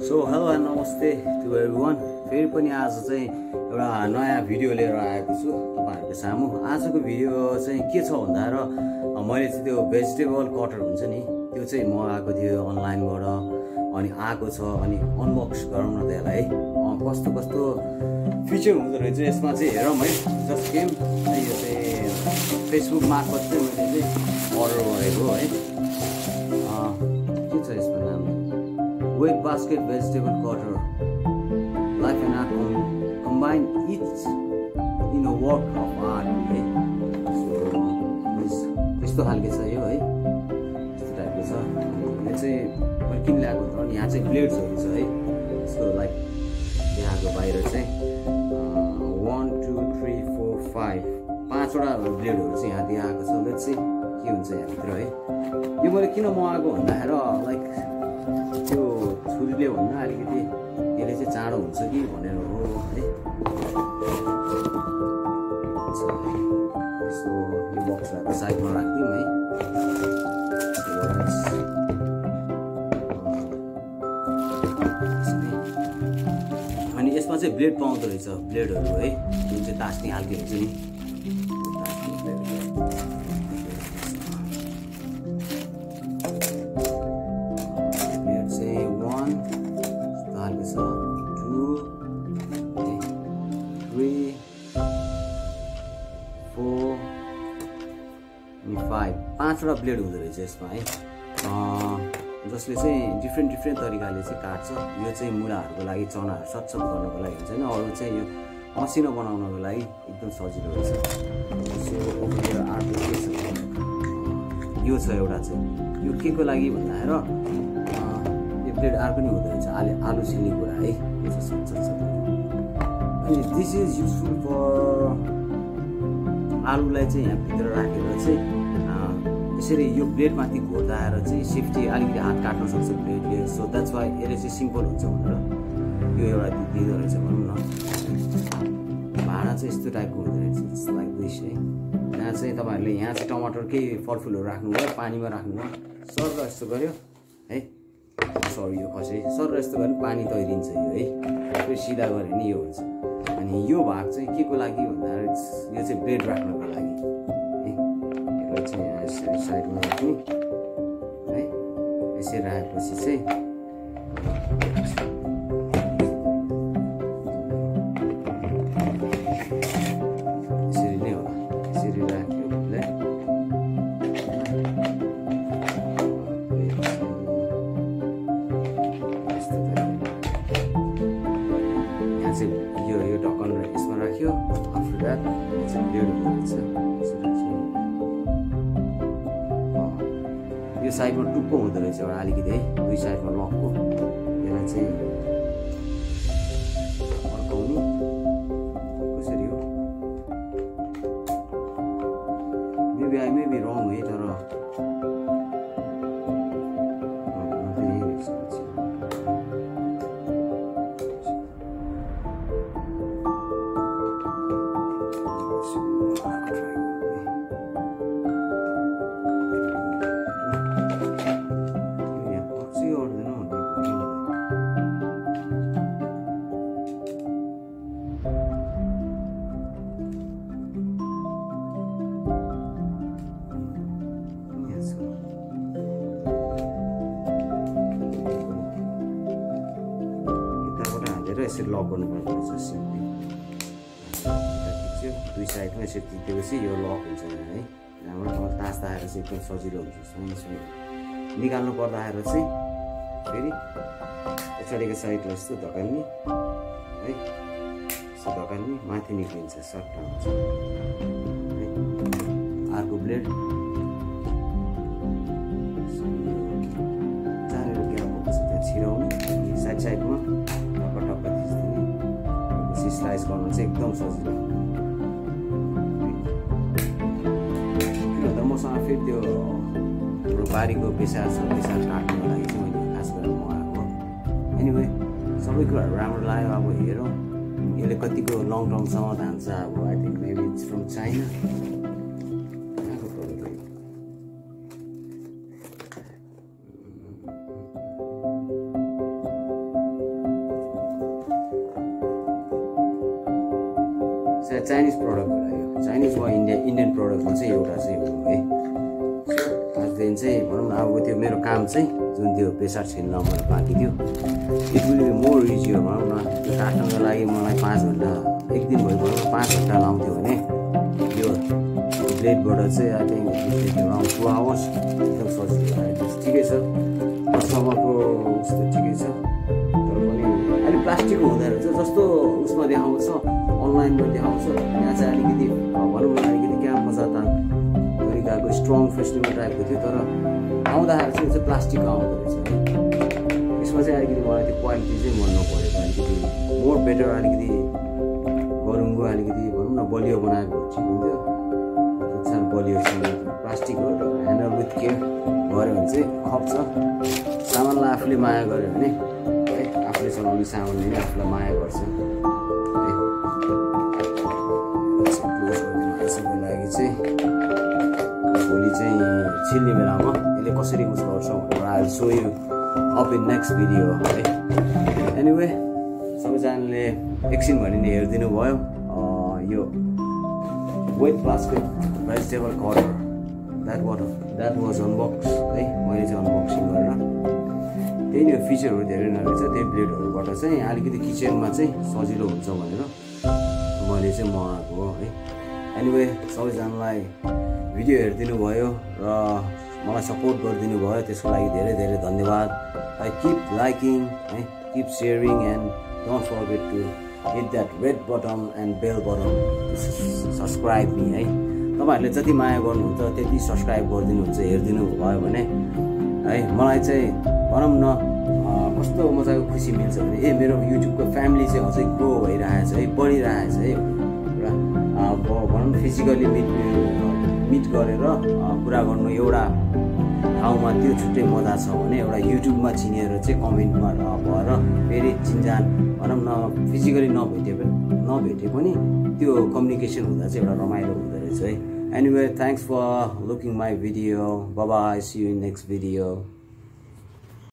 So hello नमस्ते to everyone फेरि पनि आज चाहिँ एउटा नयाँ भिडियो लिएर आएको छु। तपाईँहरूको सामु। आजको भिडियो चाहिँ के छ भन्दा र मैले चाहिँ त्यो भेजिटेबल कटर हुन्छ नि त्यो चाहिँ मगाएको थियो अनलाइनबाट अनि आएको छ अनि अनबक्स गरौँ न त्यसलाई है कस्तो कस्तो फिचर हुँदो रहेछ यसमा चाहिँ हेरौँ है। Just game. यो चाहिँ फेसबुक मार्फत चाहिँ मैले चाहिँ अर्डर गरेको है weight basket vegetable cutter life and art com- combine each in a work of art है यस- यस्तो खालको छ यो है? यस्तो टाइपको छ। यो चाहिँ मैले किन ल्याएको भने यहाँ चाहिँ ब्लेड्सहरू छ है? यसको लाइक यहाँको बाहिर चाहिँ one two three four five पाँचवटा ब्लेडहरू चाहिँ यहाँ दिइआएको छ। लेट चाहिँ के हुन्छ यहाँभित्र है? यो मैले किन मगाएको भन्दाखेरि लाइक त्यो छुरीले भन्दा अलिकति यसले चाहिँ चाँडो हुन्छ कि भनेर हो है यसो यो बक्सलाई साइडमा राखिदिउँ है। अनि यसमा चाहिँ ब्लेड पाउँदो रहेछ ब्लेडहरू है जुन चाहिँ तास्ने खालको हुन्छ नि। अनि फाइभ पाँचवटा ब्लेड हुँदो रहेछ यसमा है। जसले चाहिँ डिफ्रेन्ट डिफ्रेन्ट तरिकाले चाहिँ काट्छ। यो चाहिँ मुलाहरूको लागि चनाहरू सटसट गर्नको लागि हुन्छ होइन अरू चाहिँ यो मसिनो बनाउनको लागि एकदम सजिलो सो यो छ एउटा चाहिँ। यो के को लागि भन्दाखेरि यो ब्लेड आर पनि हुँदो रहेछ। आलु आलु छिल्ने कुरा है। यो चाहिँ सच्च छ। अनि दिस इज युजफुल फर आलुलाई चाहिँ यहाँभित्र राखेर चाहिँ यसरी यो ब्लेडमाथि घोर्दाएर चाहिँ सेफ्टी अलिकति हात काट्न सक्छ ब्लेडले। सो द्याट्स वाइ यसले चाहिँ सिम्पल हुन्छ भनेर यो एउटा दिँदो रहेछ भनौँ न। भाँडा चाहिँ यस्तो टाइपको हुँदो रहेछ लाइक दिस है। यहाँ चाहिँ तपाईँहरूले यहाँ चाहिँ टमाटर केही फलफुलहरू राख्नुभयो पानीमा राख्नुभयो। सर यस्तो गऱ्यो है। सरी यो खसे। सर यस्तो गऱ्यो पानी तैरिन्छ यो है। फेरि सिधा गऱ्यो भने यो हुन्छ। अनि यो भाग चाहिँ के को लागि भन्दाखेरि यो चाहिँ ब्रेड राख्नको लागि। चाहिँ साइडमा राख्ने है यसरी राखेपछि चाहिँ यसरी नै हो यो साइडमा टुप्पो हुँदो रहेछ एउटा अलिकति है दुई साइडमा लकको। यसलाई चाहिँ यसरी लक गर्नुपर्ने रहेछ सिम्पली दुई साइडमा यसरी थिचेपछि यो लक हुन्छ है। यहाँबाट अब तास आएर चाहिँ एकदम सजिलो हुन्छ निकाल्नु पर्दाखेरि चाहिँ फेरि पछाडिको साइडलाई यस्तो धकाल्ने है यस्तो धकाल्ने माथि निक्लिन्छ सट्टा हुन्छ। है अर्को ब्लेड। एकदम सजिलो किन भन्दा मसँग फेरि त्यो हाम्रो बारीको पेसा छ पेसा काट्नुको लागि चाहिँ मैले खास गरेर मगाएको एनिवे सबै कुराहरू राम्रो लाग्यो अब हेरौँ यसले कतिको लङ टर्मसम्म धान्छ अब I think maybe it's from China चाहिँ चाइनिज प्रडक्ट होला यो। चाइनिज वा इन्डिया इन्डियन प्रडक्टमा चाहिँ एउटा चाहिँ हो है। आजदेखि चाहिँ भनौँ न अब त्यो मेरो काम चाहिँ जुन त्यो प्रेसर छिल्न मलाई बाँकी थियो it will be more easier भनौँ न। त्यो काट्नको लागि मलाई पाँच घन्टा एक दिन भयो भनौँ पाँच घन्टा लाउँथ्यो भने यो ब्लेडबाट चाहिँ आई थिङ्क टु आवर्स एकदम सजिलो ठिकै छ। कस्टमरको उस्तो ठिकै छ। प्लास्टिकको हुँदो रहेछ जस्तो उसमा देखाउँछ अनलाइनमा देखाउँछ यहाँ चाहिँ अलिकति भनौँ न अलिकति क्या मजा त तरिकाको स्ट्रङ फेस्टिभल टाइपको थियो तर आउँदाखेरि चाहिँ चाहिँ प्लास्टिकको आउँदो रहेछ यसमा चाहिँ अलिकति मलाई त्यो क्वालिटी चाहिँ मन नपरेको अलिकति मोर बेटर अलिकति गरुङ्गो अलिकति भनौँ न बलियो बनाएको ठिक हुन्थ्यो। सानो बलियो प्लास्टिक हो र ह्यान्डल विथ केयर गऱ्यो भने चाहिँ खप्छ। सामानलाई आफूले माया गऱ्यो भने आफूले चलाउने सामानले नै आफूलाई माया गर्छ। है। लागि चाहिँ भोलि चाहिँ छिल्ने बेलामा यसले कसरी उस गर्छ भनेर अहिले so you up in next video है। एनिवे सबैजनाले एकछिन भने नि हेरिदिनु भयो। यो weight plastic vegetable cutter that what that was unbox है। मैले चाहिँ अनबक्सिङ गरेर त्यही नै फिचरहरू धेरै नरहेछ त्यही ब्लेडहरूबाट चाहिँ अलिकति किचनमा चाहिँ सजिलो हुन्छ भनेर मैले चाहिँ मगाएको हो है। एनिवे सबैजनालाई भिडियो हेरिदिनु भयो र मलाई सपोर्ट गरिदिनु भयो त्यसको लागि धेरै धेरै धन्यवाद। है किप लाइकिङ है keep sharing and don't forget to hit that red button and bell button subscribe me है। तपाईँहरूले जति माया गर्नुहुन्छ त्यति सब्सक्राइब गरिदिनुहुन्छ हेरिदिनु भयो भने है। मलाई चाहिँ भनौँ न कस्तो मजाको खुसी मिल्छ भने ए मेरो युट्युबको फ्यामिली चाहिँ अझै ग्रो भइरहेछ है बढिरहेछ है। एउटा भनौँ न फिजिकली मिट मिट गरेर कुरा गर्नु एउटा ठाउँमा त्यो छुट्टै मजा छ भने एउटा युट्युबमा चिनेर चाहिँ कमेन्टमा भएर फेरि चिन्जान भनौँ न फिजिकली नभेटे पनि नभेटे पनि त्यो कम्युनिकेसन हुँदा चाहिँ एउटा रमाइलो हुँदो रहेछ है। Anyway thanks for looking my video बाबा सी यु नेक्स्ट भिडियो